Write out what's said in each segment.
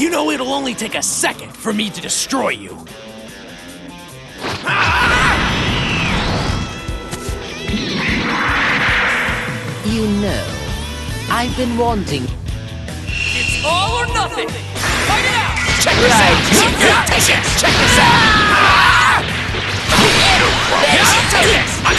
You know it'll only take a second for me to destroy you. You know, I've been wanting. It's all or nothing! Fight it out! Check this out! Take this! Check this out! Take this! I'm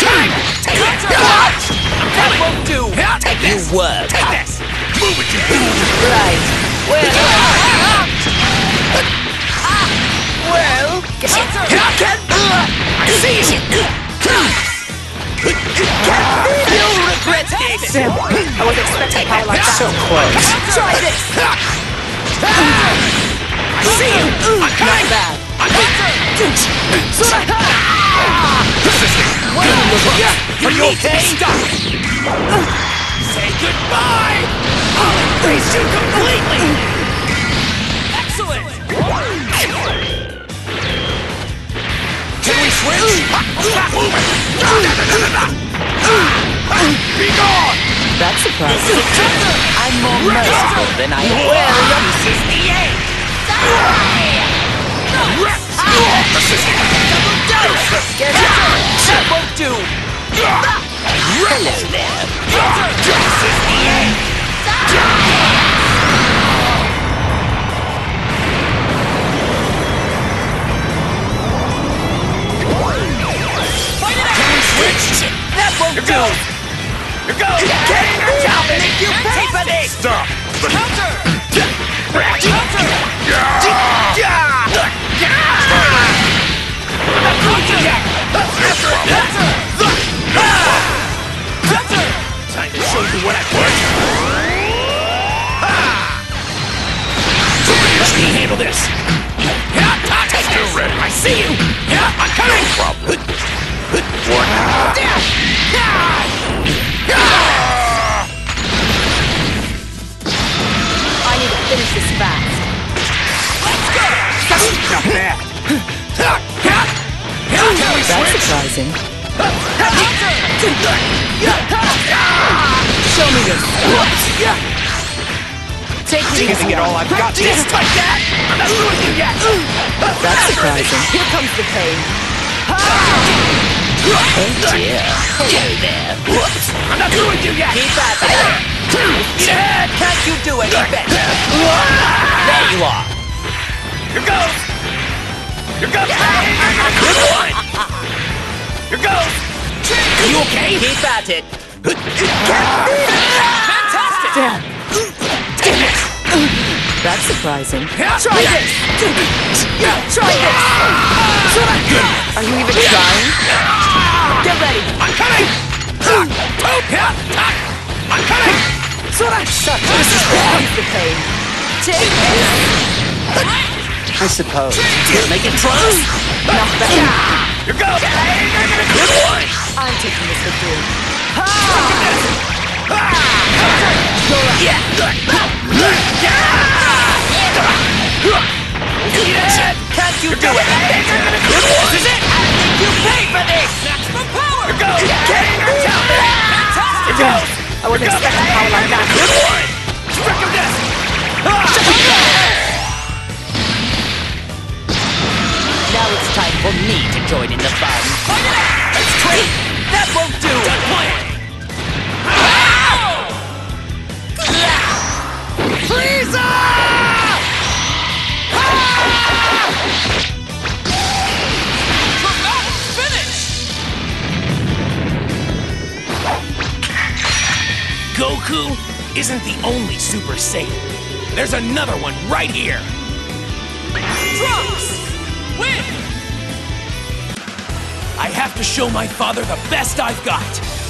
I was expecting power like that. So close. Try this. I see you! Not bad. Are you okay? Stop! Say goodbye! I'll embrace you completely! Excellent! Can we switch? Be gone! That's surprising. I'm more merciful than I am. This is the end! get it. That won't do. Here goes! I'll make you pay for this. Stop! Counter! Counter! Time to show you what I've! Let me handle this! Still ready. I see you! Yeah, finish this fast. Not bad! That's surprising. Show me your. Take Giving it all I've got! Just like that! I'm not through with you yet! That's surprising. Here comes the pain. Oh dear. Hello there. I'm not with you yet! Keep at it. Eat ahead! Can't you do any better? There you are. Here goes! Here goes! Good one! Here goes! Are you okay? Keep at it. Fantastic! Damn. Damn it! That's surprising. Try this! Try this! Are you even trying? Get ready. I'm coming! I'm coming! Such is the pain. Take this. I suppose. Make it close! Not bad. Good one! I'm taking this with you. Eat wasn't expecting power like that. Good one! Struck him this! Now it's time for me to join in the fun. Let's trade! That won't do. Done playing! Goku isn't the only Super Saiyan. There's another one right here. Trunks! Win! I have to show my father the best I've got.